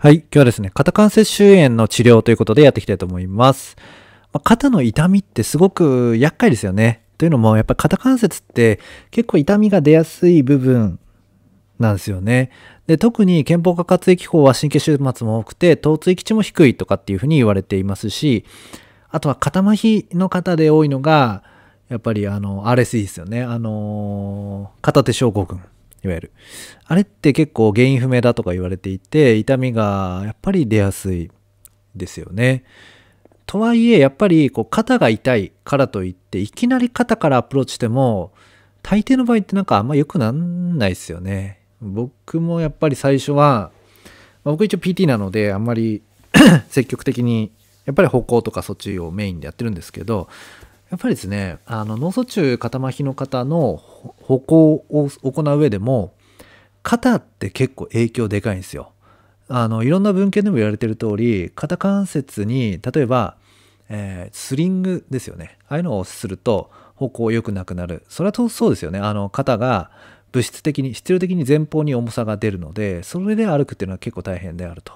はい。今日はですね、肩関節周炎の治療ということでやっていきたいと思います。まあ肩の痛みってすごく厄介ですよね。というのも、やっぱり肩関節って結構痛みが出やすい部分なんですよね。で、特に肩峰下滑液法は神経終末も多くて、疼痛域値も低いとかっていうふうに言われていますし、あとは肩麻痺の方で多いのが、やっぱりあの、RSE ですよね。あのー片手症候群。いわゆる。あれって結構原因不明だとか言われていて、痛みがやっぱり出やすいですよね。とはいえ、やっぱりこう肩が痛いからといって、いきなり肩からアプローチしても、大抵の場合ってなんかあんま良くなんないですよね。僕もやっぱり最初は、まあ僕一応 PT なので、あんまり 積極的に、やっぱり歩行とかそっちをメインでやってるんですけど、やっぱりですね、あの脳卒中肩麻痺の方の歩行を行う上でも、肩って結構影響でかいんですよ。あのいろんな文献でも言われてる通り肩関節に例えば、えースリングですよねああいうのをすると歩行良くなくなるそれはとそうですよねあの肩が物質的に必要的に前方に重さが出るのでそれで歩くっていうのは結構大変であると。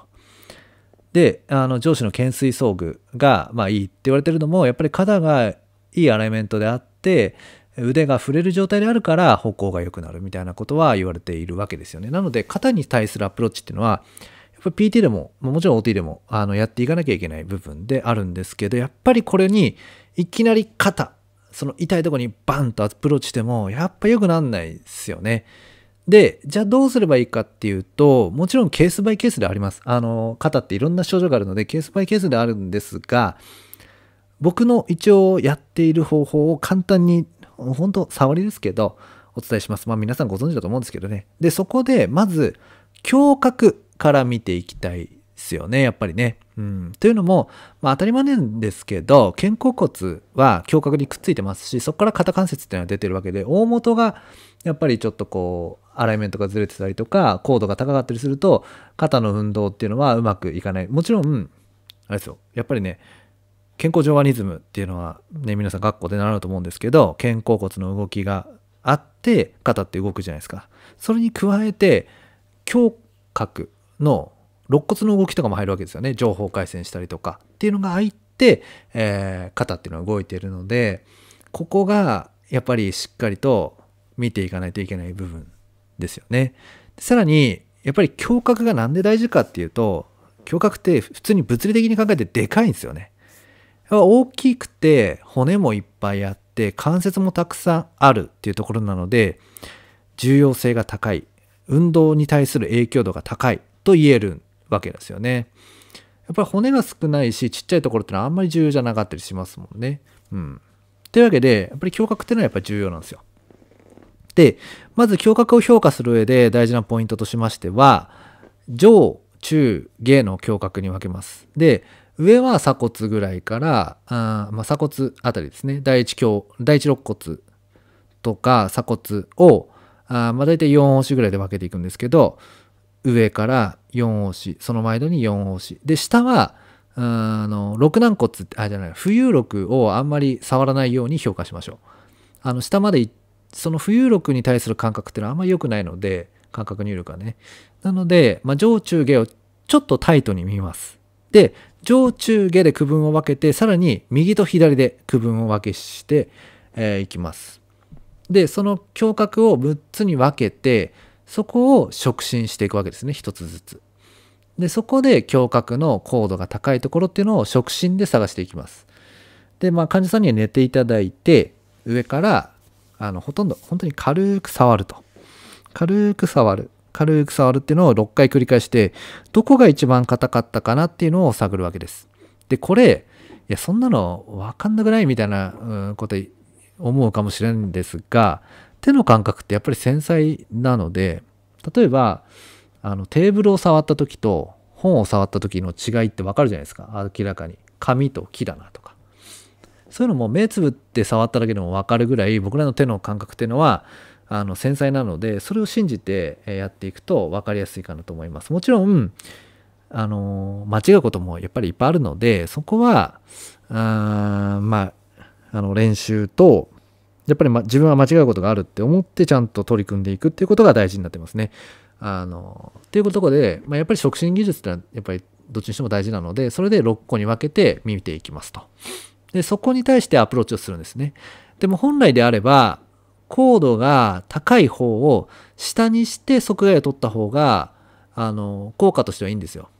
であの上司の懸垂装具がまあいいって言われてるのもやっぱり肩がいいアライメントであって腕が触れる状態であるから歩行が良くなるみたいなことは言われているわけですよね。なので肩に対するアプローチっていうのはやっぱ PT でももちろん OT でもあのやっていかなきゃいけない部分であるんですけどやっぱりこれにいきなり肩その痛いところにバンとアプローチしてもやっぱ良くなんないですよね。でじゃあどうすればいいかっていうともちろんケースバイケースであります。あの肩っていろんな症状があるのでケースバイケースであるんですが僕の一応やっている方法を簡単に本当触りですけどお伝えします。まあ皆さんご存知だと思うんですけどね。でそこでまず胸郭から見ていきたいですよねやっぱりね。うん、というのも、まあ、当たり前なんですけど肩甲骨は胸郭にくっついてますしそこから肩関節っていうのは出てるわけで大元がやっぱりちょっとこうアライメントがずれてたりとか高度が高かったりすると肩の運動っていうのはうまくいかないもちろんあれですよやっぱりね健康上アニズムっていうのはね皆さん学校で習うと思うんですけど肩甲骨の動きがあって肩って動くじゃないですか。それに加えて胸郭の肋骨の動きとかも入るわけですよね。情報回線したりとか。っていうのが入って、えー肩っていうのは動いているのでここがやっぱりしっかりと見ていかないといけない部分ですよね。さらにやっぱり胸郭がなんで大事かっていうと胸郭って普通に物理的に考えてでかいんですよね。大きくて骨もいっぱいあって関節もたくさんあるっていうところなので重要性が高い。運動に対する影響度が高い。と言えるわけですよね。やっぱり骨が少ないしちっちゃいところってのはあんまり重要じゃなかったりしますもんね。うん。というわけでやっぱり胸郭っていうのはやっぱり重要なんですよ。でまず胸郭を評価する上で大事なポイントとしましては上中下の胸郭に分けます。で上は鎖骨ぐらいからあ、まあ、鎖骨あたりですね。第一胸第一肋骨とか鎖骨をあまあ大体4押しぐらいで分けていくんですけど上から4押しその前に4押し。で下はあの肋軟骨ってあじゃない浮遊肋をあんまり触らないように評価しましょう。あの下までその浮遊肋に対する感覚っていうのはあんまり良くないので感覚入力がね。なので、まあ、上中下をちょっとタイトに見ます。で上中下で区分を分けてさらに右と左で区分を分けしてい、えいきます。でその胸郭を6つに分けてそこを触診していくわけですね。一つずつ。でそこで胸郭の高度が高いところっていうのを触診で探していきます。でまあ患者さんには寝ていただいて上からあのほとんど本当に軽く触ると。軽く触る。軽く触るっていうのを6回繰り返してどこが一番硬かったかなっていうのを探るわけです。でこれいやそんなの分かんなくないみたいなこと思うかもしれないんですが手の感覚ってやっぱり繊細なので例えばあのテーブルを触った時と本を触った時の違いって分かるじゃないですか。明らかに。紙と木だなとか。そういうのも目つぶって触っただけでも分かるぐらい僕らの手の感覚っていうのはあの繊細なのでそれを信じてやっていくと分かりやすいかなと思いますもちろんあの間違うこともやっぱりいっぱいあるのでそこはあまああの練習とやっぱり、ま、自分は間違うことがあるって思ってちゃんと取り組んでいくっていうことが大事になってますね。あの、っていうところで、まあ、やっぱり触診技術ってのはやっぱりどっちにしても大事なので、それで6個に分けて見ていきますと。で、そこに対してアプローチをするんですね。でも本来であれば、高度が高い方を下にして側外を取った方が、あの、効果としてはいいんですよ。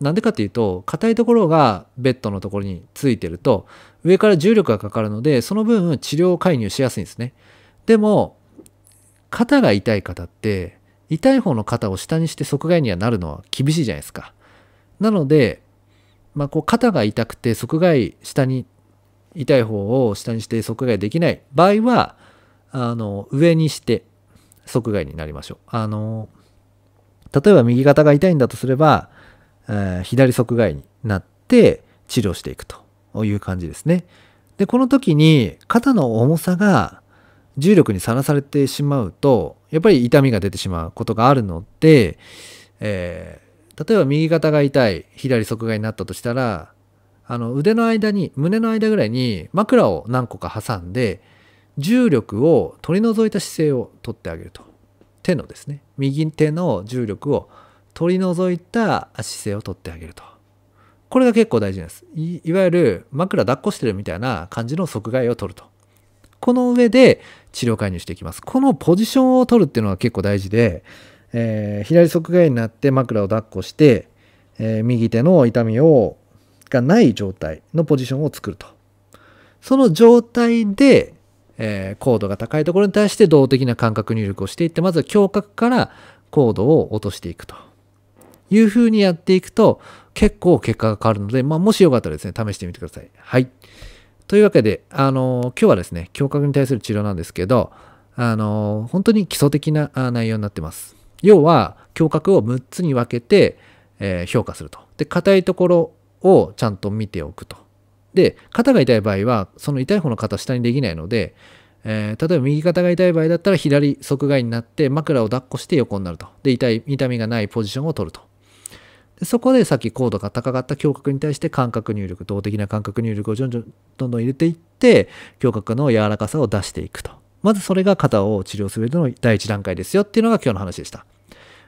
なんでかっていうと、硬いところがベッドのところについてると、上から重力がかかるので、その分治療介入しやすいんですね。でも、肩が痛い方って、痛い方の肩を下にして側外にはなるのは厳しいじゃないですか。なので、まあ、こう肩が痛くて側外下に痛い方を下にして側外できない場合はあの上にして側外になりましょう。あの例えば右肩が痛いんだとすれば、えー、左側外になって治療していくという感じですね。でこの時に肩の重さが重力にさらされてしまうとやっぱり痛みが出てしまうことがあるので、えー、例えば右肩が痛い左側外になったとしたらあの腕の間に胸の間ぐらいに枕を何個か挟んで重力を取り除いた姿勢をとってあげると。手のですね。右手の重力を取り除いた姿勢をとってあげると。これが結構大事です。いわゆる枕抱っこしてるみたいな感じの側外を取ると。この上で治療介入していきます。このポジションを取るっていうのが結構大事で、えー、左側外になって枕を抱っこして、えー、右手の痛みをがない状態のポジションを作ると。その状態で、えー、高度が高いところに対して動的な感覚入力をしていって、まずは胸郭から高度を落としていくというふうにやっていくと、結構結果が変わるので、まあ、もしよかったらですね、試してみてください。はい。というわけで、あの今日はですね、胸郭に対する治療なんですけど、あの本当に基礎的な内容になってます。要は、胸郭を6つに分けて、えー、評価すると。で、硬いところをちゃんと見ておくと。で、肩が痛い場合は、その痛い方の肩下にできないので、えー、例えば右肩が痛い場合だったら左側外になって枕を抱っこして横になると。で、痛い、痛みがないポジションを取ると。でそこでさっき高度が高かった胸郭に対して感覚入力、動的な感覚入力をどんどんどんどん入れていって、胸郭の柔らかさを出していくと。まずそれが肩を治療する上での第一段階ですよっていうのが今日の話でした。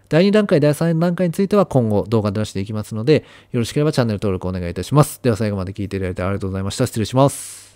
第2段階、第3段階については今後動画で出していきますので、よろしければチャンネル登録お願いいたします。では最後まで聞いていただいてありがとうございました。失礼します。